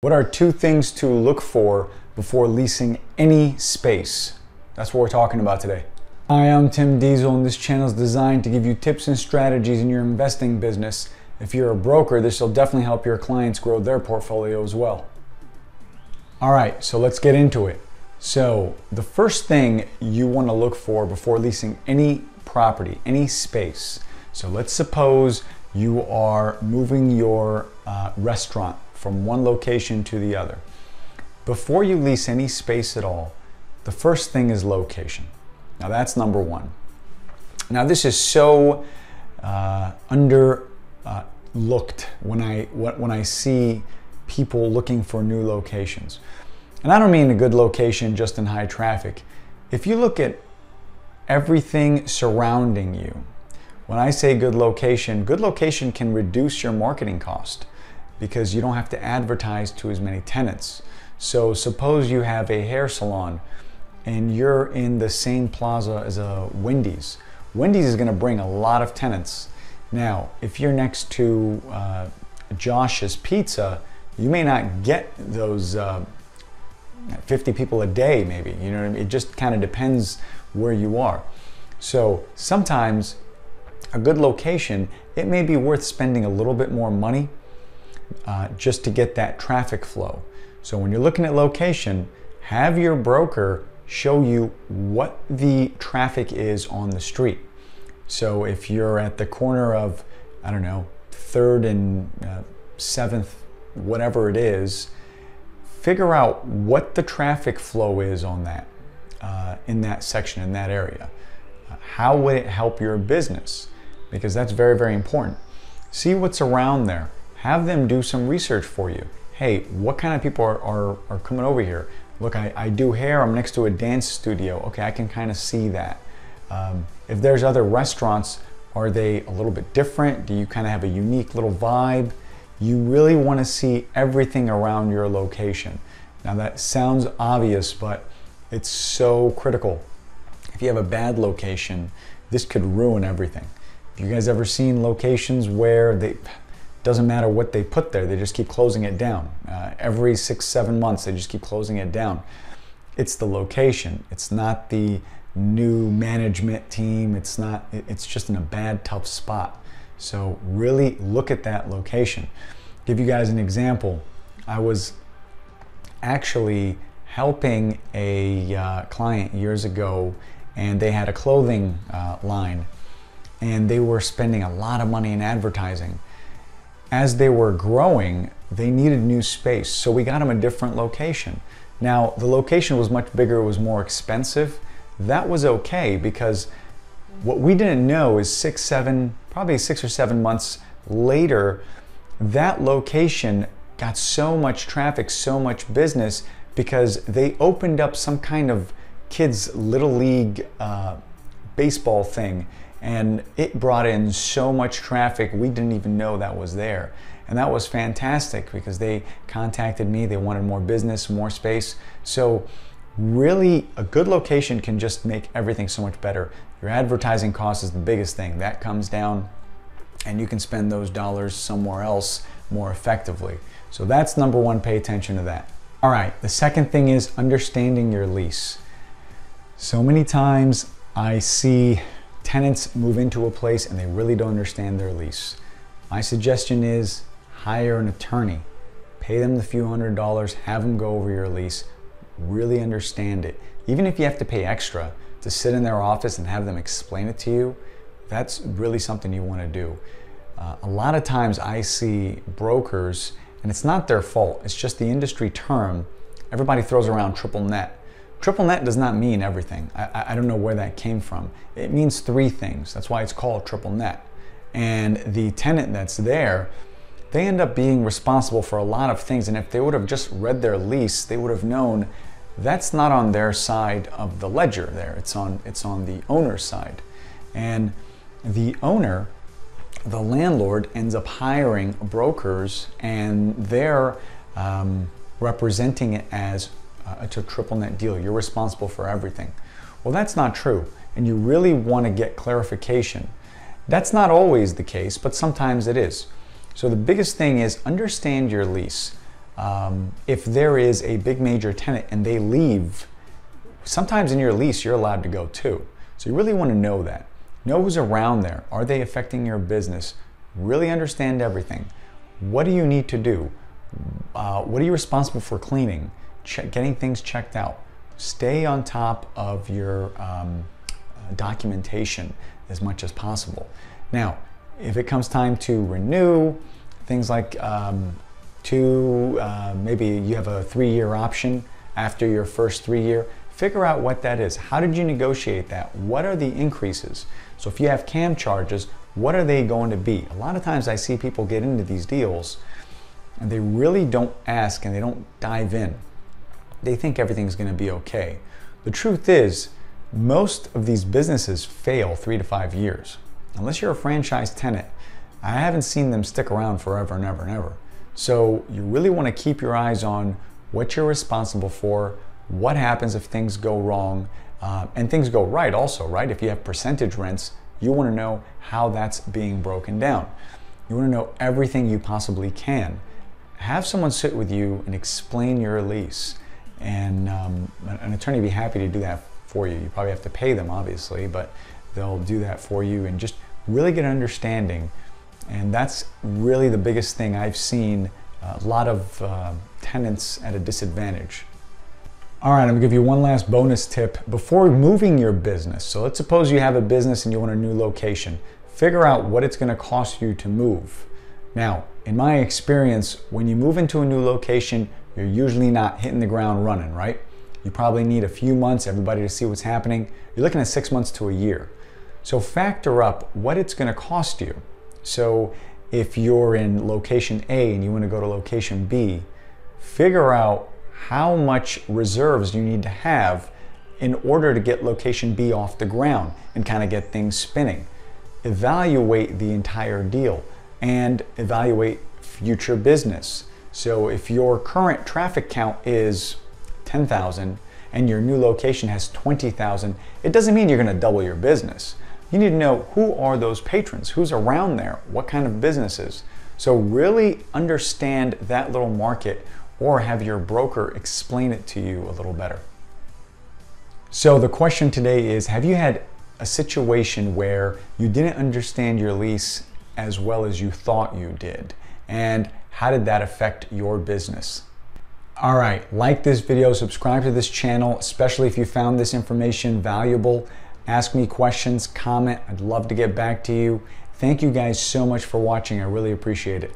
What are two things to look for before leasing any space? That's what we're talking about today. Hi, I'm Tim Diesel, and this channel is designed to give you tips and strategies in your investing business. If you're a broker, this will definitely help your clients grow their portfolio as well. All right, so let's get into it. So, the first thing you want to look for before leasing any property, any space. So, let's suppose you are moving your uh, restaurant from one location to the other. Before you lease any space at all, the first thing is location. Now that's number one. Now this is so uh, under uh, when I when I see people looking for new locations. And I don't mean a good location just in high traffic. If you look at everything surrounding you, when I say good location, good location can reduce your marketing cost because you don't have to advertise to as many tenants. So suppose you have a hair salon and you're in the same plaza as a Wendy's. Wendy's is going to bring a lot of tenants. Now, if you're next to uh, Josh's Pizza, you may not get those uh, 50 people a day, maybe. You know, I mean? it just kind of depends where you are. So sometimes a good location, it may be worth spending a little bit more money uh, just to get that traffic flow. So when you're looking at location, have your broker show you what the traffic is on the street. So if you're at the corner of, I don't know, third and uh, seventh, whatever it is, figure out what the traffic flow is on that, uh, in that section, in that area. Uh, how would it help your business? Because that's very, very important. See what's around there have them do some research for you. Hey, what kind of people are, are, are coming over here? Look, I, I do hair, I'm next to a dance studio. Okay, I can kind of see that. Um, if there's other restaurants, are they a little bit different? Do you kind of have a unique little vibe? You really want to see everything around your location. Now, that sounds obvious, but it's so critical. If you have a bad location, this could ruin everything. Have you guys ever seen locations where they doesn't matter what they put there, they just keep closing it down. Uh, every six, seven months, they just keep closing it down. It's the location, it's not the new management team, it's not, it's just in a bad, tough spot. So really look at that location. Give you guys an example. I was actually helping a uh, client years ago and they had a clothing uh, line and they were spending a lot of money in advertising as they were growing, they needed new space. So we got them a different location. Now, the location was much bigger, it was more expensive. That was okay because what we didn't know is six, seven, probably six or seven months later, that location got so much traffic, so much business because they opened up some kind of kids' little league uh, baseball thing and it brought in so much traffic we didn't even know that was there. And that was fantastic because they contacted me they wanted more business more space. So really a good location can just make everything so much better. Your advertising cost is the biggest thing. That comes down and you can spend those dollars somewhere else more effectively. So that's number one pay attention to that. All right the second thing is understanding your lease. So many times i see tenants move into a place and they really don't understand their lease. My suggestion is hire an attorney. Pay them the few hundred dollars, have them go over your lease, really understand it. Even if you have to pay extra to sit in their office and have them explain it to you, that's really something you want to do. Uh, a lot of times I see brokers, and it's not their fault, it's just the industry term. Everybody throws around triple net. Triple net does not mean everything. I, I, don't know where that came from. It means three things. That's why it's called triple net. And the tenant that's there, they end up being responsible for a lot of things. And if they would have just read their lease, they would have known that's not on their side of the ledger there. It's on, it's on the owner's side. And the owner, the landlord, ends up hiring brokers and they're um, representing it as it's a triple net deal. You're responsible for everything. Well, that's not true, and you really want to get clarification. That's not always the case, but sometimes it is. So the biggest thing is understand your lease. um, if there is a big major tenant and they leave, sometimes in your lease you're allowed to go too. So you really want to know that. Know who's around there. Are they affecting your business? Really understand everything. What do you need to do? Uh, what are you responsible for cleaning? Getting things checked out. Stay on top of your um, uh, documentation as much as possible. Now, if it comes time to renew, things like um, two, uh, maybe you have a three year option after your first three year, figure out what that is. How did you negotiate that? What are the increases? So if you have CAM charges, what are they going to be? A lot of times I see people get into these deals and they really don't ask and they don't dive in. They think everything's going to be okay. The truth is, most of these businesses fail three to five years. Unless you're a franchise tenant, I haven't seen them stick around forever and ever and ever. So you really want to keep your eyes on what you're responsible for, what happens if things go wrong, uh, and things go right also, right? If you have percentage rents, you want to know how that's being broken down. You want to know everything you possibly can. Have someone sit with you and explain your lease. And um, an attorney will be happy to do that for you. You probably have to pay them, obviously, but they'll do that for you and just really get an understanding. And that's really the biggest thing I've seen a lot of uh, tenants at a disadvantage. All right, I'm gonna give you one last bonus tip before moving your business. So let's suppose you have a business and you want a new location. Figure out what it's gonna cost you to move. Now, in my experience, when you move into a new location, you're usually not hitting the ground running, right? You probably need a few months, everybody to see what's happening. You're looking at six months to a year. So factor up what it's gonna cost you. So if you're in location A and you wanna go to location B, figure out how much reserves you need to have in order to get location B off the ground and kind of get things spinning. Evaluate the entire deal and evaluate future business. So if your current traffic count is 10,000 and your new location has 20,000, it doesn't mean you're going to double your business. You need to know who are those patrons, who's around there, what kind of businesses. So really understand that little market or have your broker explain it to you a little better. So the question today is Have you had a situation where you didn't understand your lease as well as you thought you did? And how did that affect your business? All right, like this video, subscribe to this channel, especially if you found this information valuable. Ask me questions, comment. I'd love to get back to you. Thank you guys so much for watching. I really appreciate it.